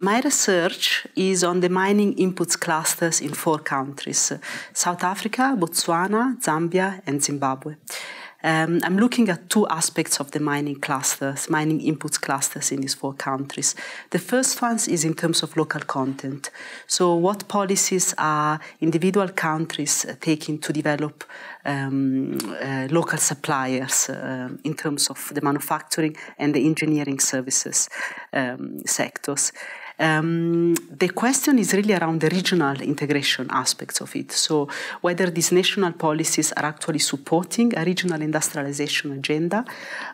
My research is on the mining inputs clusters in four countries South Africa, Botswana, Zambia, and Zimbabwe. Um, I'm looking at two aspects of the mining clusters, mining inputs clusters in these four countries. The first one is in terms of local content. So, what policies are individual countries taking to develop um, uh, local suppliers uh, in terms of the manufacturing and the engineering services um, sectors? Um, the question is really around the regional integration aspects of it. So, whether these national policies are actually supporting a regional industrialization agenda,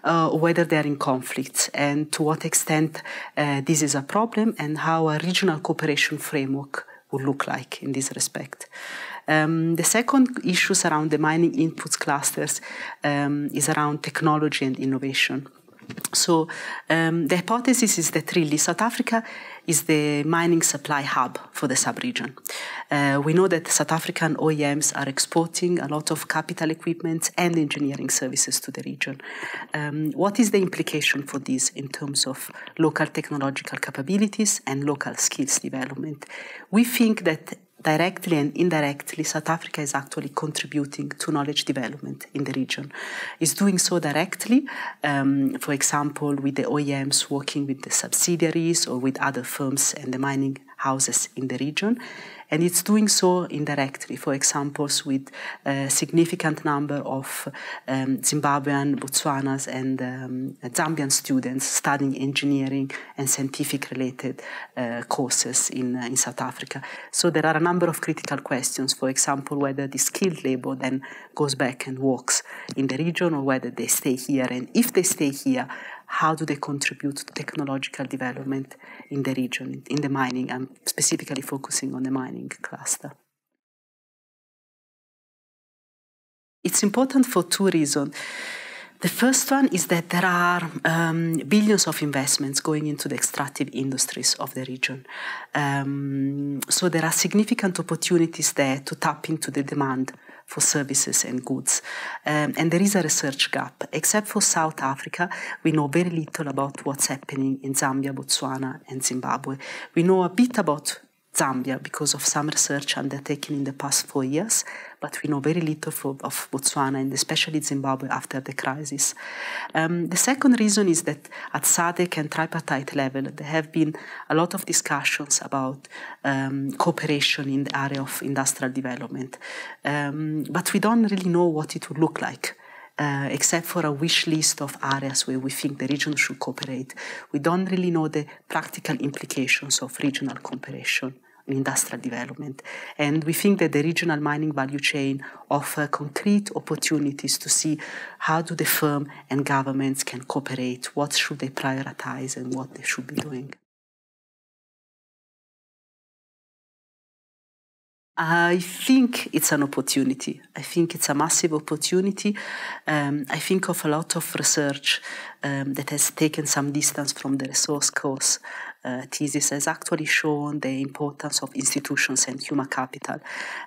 uh, whether they are in conflict, and to what extent uh, this is a problem, and how a regional cooperation framework would look like in this respect. Um, the second issues around the mining inputs clusters um, is around technology and innovation. So um, the hypothesis is that really South Africa is the mining supply hub for the sub-region. Uh, we know that South African OEMs are exporting a lot of capital equipment and engineering services to the region. Um, what is the implication for this in terms of local technological capabilities and local skills development? We think that directly and indirectly, South Africa is actually contributing to knowledge development in the region. It's doing so directly, um, for example, with the OEMs working with the subsidiaries or with other firms and the mining houses in the region and it's doing so indirectly. For example, with a significant number of um, Zimbabwean, Botswanas, and um, Zambian students studying engineering and scientific related uh, courses in, uh, in South Africa. So there are a number of critical questions. For example, whether the skilled labor then goes back and works in the region or whether they stay here. And if they stay here, how do they contribute to technological development in the region, in the mining? I'm specifically focusing on the mining cluster. It's important for two reasons. The first one is that there are um, billions of investments going into the extractive industries of the region. Um, so there are significant opportunities there to tap into the demand for services and goods. Um, and there is a research gap. Except for South Africa, we know very little about what's happening in Zambia, Botswana, and Zimbabwe. We know a bit about Zambia because of some research undertaken in the past four years, but we know very little for, of Botswana and especially Zimbabwe after the crisis. Um, the second reason is that at SADC and tripartite level, there have been a lot of discussions about um, cooperation in the area of industrial development, um, but we don't really know what it would look like. Uh, except for a wish list of areas where we think the region should cooperate. We don't really know the practical implications of regional cooperation in industrial development. And we think that the regional mining value chain offer concrete opportunities to see how do the firm and governments can cooperate, what should they prioritize and what they should be doing. I think it's an opportunity. I think it's a massive opportunity. Um, I think of a lot of research um, that has taken some distance from the resource curse uh, thesis has actually shown the importance of institutions and human capital.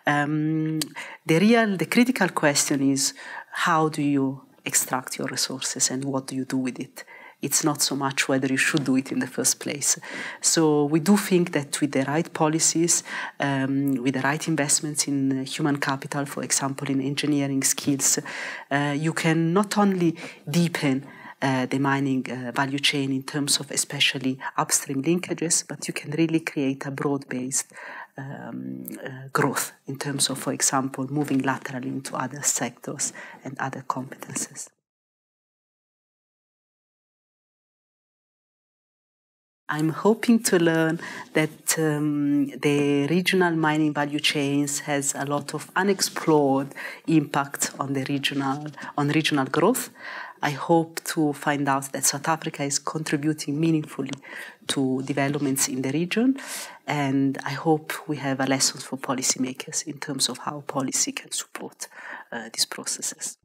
Um, the real, the critical question is how do you extract your resources and what do you do with it? It's not so much whether you should do it in the first place. So we do think that with the right policies, um, with the right investments in human capital, for example, in engineering skills, uh, you can not only deepen uh, the mining uh, value chain in terms of especially upstream linkages, but you can really create a broad-based um, uh, growth in terms of, for example, moving laterally into other sectors and other competences. I'm hoping to learn that um, the regional mining value chains has a lot of unexplored impact on the regional on regional growth. I hope to find out that South Africa is contributing meaningfully to developments in the region, and I hope we have a lesson for policymakers in terms of how policy can support uh, these processes.